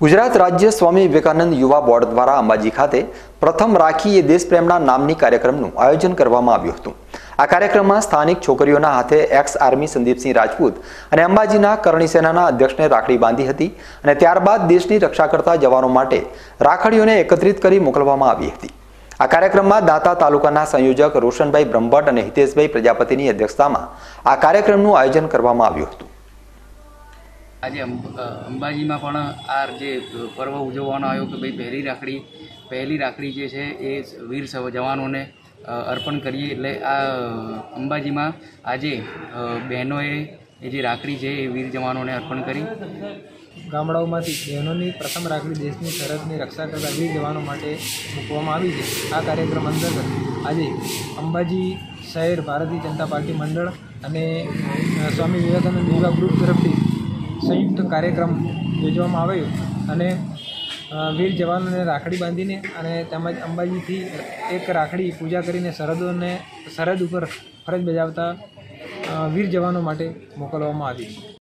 ગુજરાત રાજ્ય સ્વામી વિવેકાનંદ યુવા બોર્ડ દ્વારા અંબાજી ખાતે પ્રથમ રાખી એ દેશપ્રેમના નામની કાર્યક્રમનું આયોજન કરવામાં આવ્યું હતું. આ કાર્યક્રમમાં સ્થાનિક છોકરીઓના હાથે એક્સ આર્મી સંદીપસિંહ રાજપૂત અને અંબાજીના કરણી સેનાના અધ્યક્ષને રાખડી બાંધી હતી અને ત્યારબાદ દેશની રક્ષા કરતા જવાનો માટે રાખડીઓને એકત્રિત કરી મોકલવામાં આવી હતી. આ કાર્યક્રમમાં દાંતા તાલુકાના સંયોજક રોશનભાઈ બ્રહ્મભટ્ટ અને હિતેશભાઈ પ્રજાપતિની અધ્યક્ષતામાં આ કાર્યક્રમનું આયોજન કરવામાં આવ્યું હતું. આજે અંબ- અંબાજીમાં પણ આ જે પર્વ ઉજવવાનો આવ્યો કે ભાઈ પહેલી રાખડી પહેલી રાખડી જે છે એ વીર જવાનોને અર્પણ કરીએ એટલે આ અંબાજીમાં આજે બહેનોએ એ જે રાખડી છે એ વીર જવાનોને અર્પણ કરી. ગામડાઓમાંથી બહેનોની પ્રથમ રાખડી દેશની સરહદની રક્ષા કરતા વીર જવાનો માટે મૂકવામાં આવી છે. આ કાર્યક્રમ અંતર્ગત આજે અંબાજી શહેર ભારતીય જનતા પાર્ટી મંડળ અને સ્વામી વિવેકાનંદ યુવા ગ્રુપ કાર્યક્રમ યોજવામાં આવ્યો અને વીર જવાનોને રાખડી બાંધીને અને તેમજ અંબાજીથી એક રાખડી પૂજા કરીને સરહદોને, સરહદ ઉપર ફરજ બજાવતા વીર જવાનો માટે મોકલવામાં આવી.